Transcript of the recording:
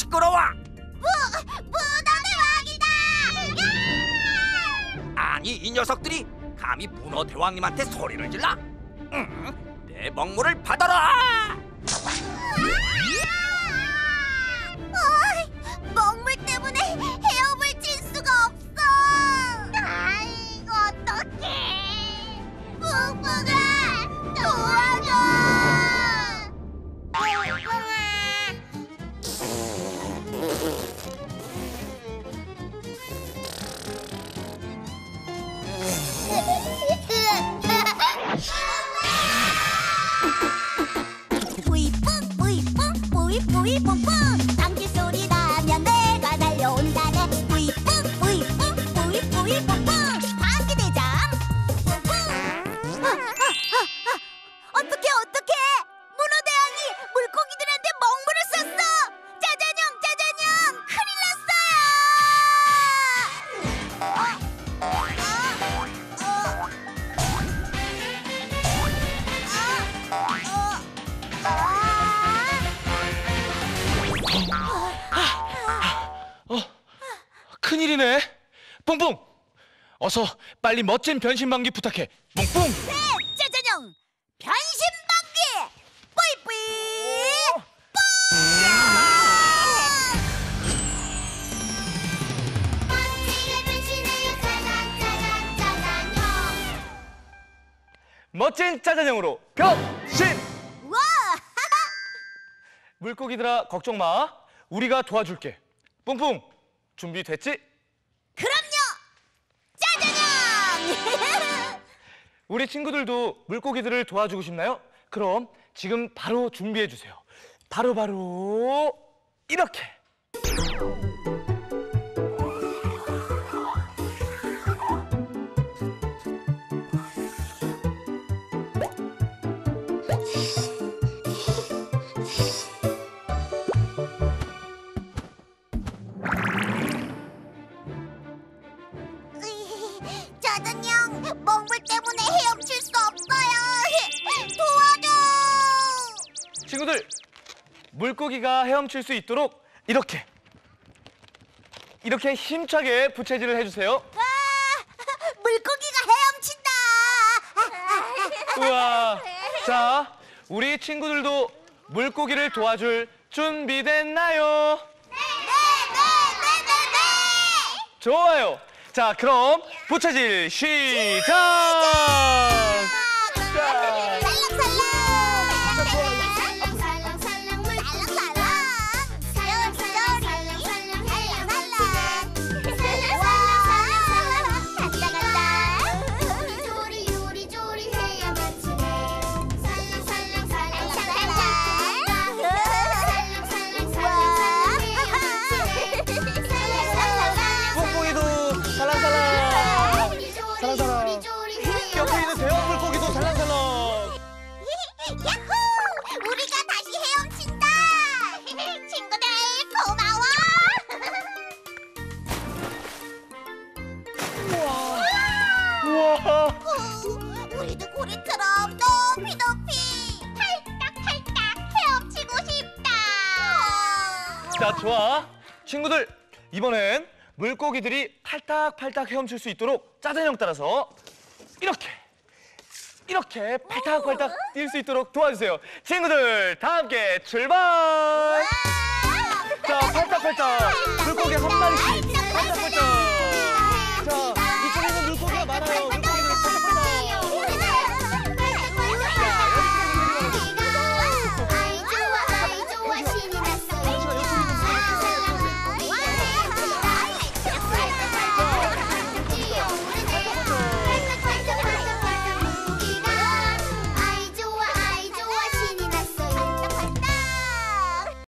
시끄러워? 무 문어 대왕이다. 아니 이 녀석들이 감히 문어 대왕님한테 소리를 질러? 응, 내 먹물을 받아라! 큰일이네. 뿡뿡. 어서 빨리 멋진 변신방귀 부탁해. 뿡뿡. 네, 짜잔형 변신 방귀 뿌이뿌이 멋진 짜자형으로 변신. 와 물고기들아 걱정 마. 우리가 도와줄게. 뿡뿡. 준비됐지? 그럼요 짜잔형 우리 친구들도 물고기들을 도와주고 싶나요? 그럼 지금 바로 준비해 주세요. 바로 바로 이렇게. 짜잔형 먹물 때문에 헤엄칠 수 없어요 도와줘 친구들 물고기가 헤엄칠 수 있도록 이렇게 이렇게 힘차게 부채질을 해주세요. 와 물고기가 헤엄친다 우와. 자, 우리 친구들도 물고기를 도와줄 준비됐나요? 네 네 네 네 네 좋아요. 자, 그럼 부채질 시작. 살랑 우리도 고래처럼 높이 높이 팔딱팔딱 헤엄치고 싶다! 자, 좋아. 친구들, 이번엔 물고기들이 팔딱팔딱 헤엄칠 수 있도록 짜장형 따라서 이렇게 이렇게 팔딱팔딱 뛸 수 있도록 도와주세요. 친구들, 다 함께 출발! 자, 팔딱팔딱 물고기 한 마리씩 팔딱팔딱